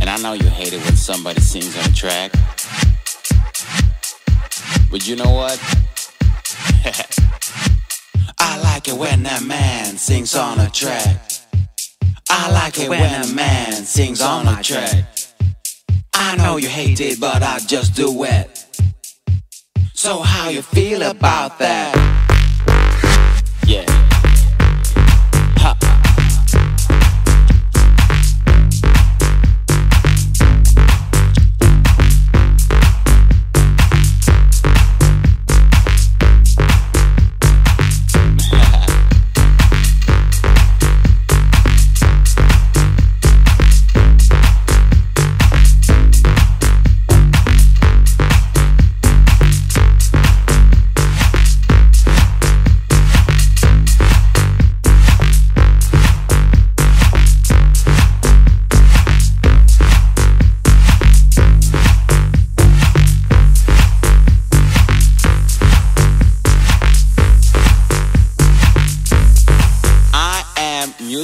And I know you hate it when somebody sings on a track. But you know what? I like it when a man sings on a track. I like it when a man sings on a track. I know you hate it, but I just do it. So how you feel about that? Yeah.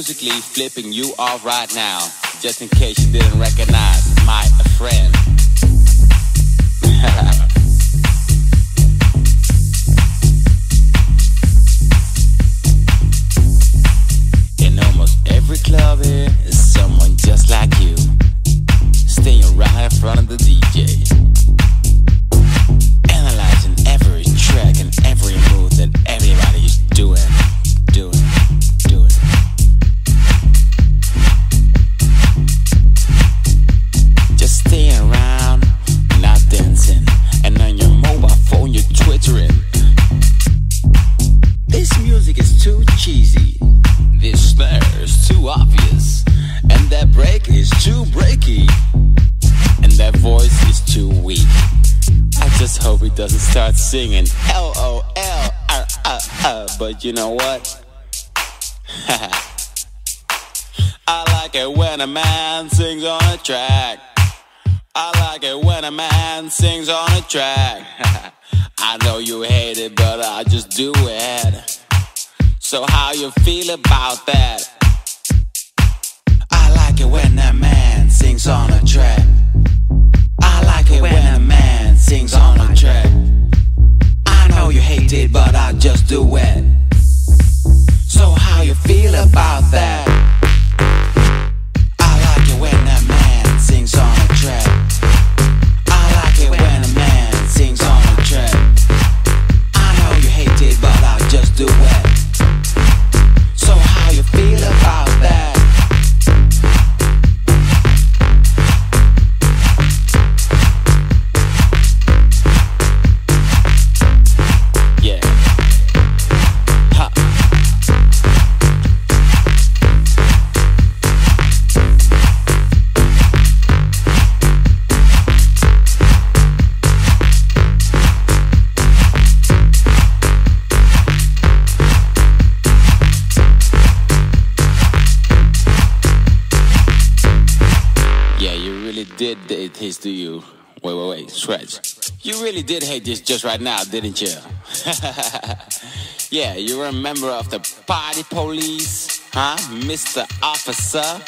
Musically flipping you off right now, just in case you didn't recognize my friend. doesn't start singing L O L R R R. But you know what? I like it when a man sings on a track. I like it when a man sings on a track. I know you hate it, but I just do it. So how you feel about that? I like it when a man sings on a track. I like it when a man sings on a track. I know you hate it, but I just do it. Really did hate this, do you? Wait, wait, wait, stretch. You really did hate this just right now, didn't you? yeah, you were a member of the party police, huh, Mr. Officer?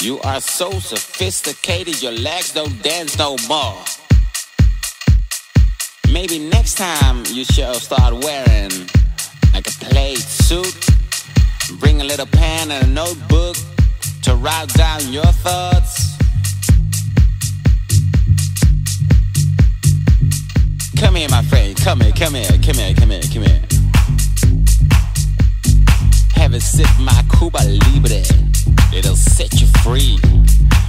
You are so sophisticated, your legs don't dance no more. Maybe next time you should start wearing like a plaid suit. Bring a little pen and a notebook to write down your thoughts. Come here, my friend. Come here, come here, come here, come here, come here. Have a sip, my Cuba Libre. It'll set you free.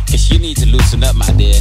Cause you need to loosen up, my dear.